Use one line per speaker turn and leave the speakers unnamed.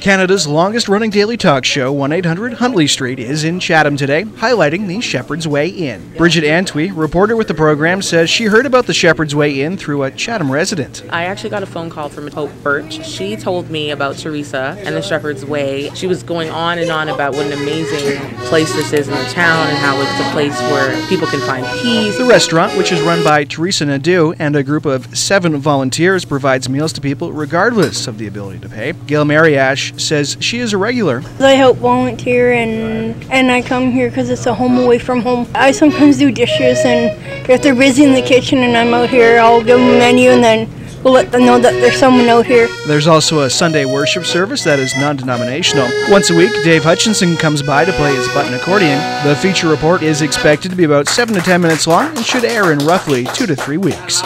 Canada's longest running daily talk show, 100 Huntley Street, is in Chatham today, highlighting the Shepard's Way Inn. Bridget Antwi, reporter with the program, says she heard about the Shepard's Way Inn through a Chatham resident.
I actually got a phone call from Hope Birch. She told me about Teresa and the Shepard's Way. She was going on and on about what an amazing place this is in the town and how it's a place where people can find peace.
The restaurant, which is run by Teresa Nadeau and a group of seven volunteers, provides meals to people regardless of the ability to pay. Gail Mariash says she is a regular.
I help volunteer and and I come here because it's a home away from home. I sometimes do dishes and if they're busy in the kitchen and I'm out here, I'll give them a menu and then we'll let them know that there's someone out here.
There's also a Sunday worship service that is non denominational. Once a week, Dave Hutchinson comes by to play his button accordion. The feature report is expected to be about 7 to 10 minutes long and should air in roughly 2 to 3 weeks.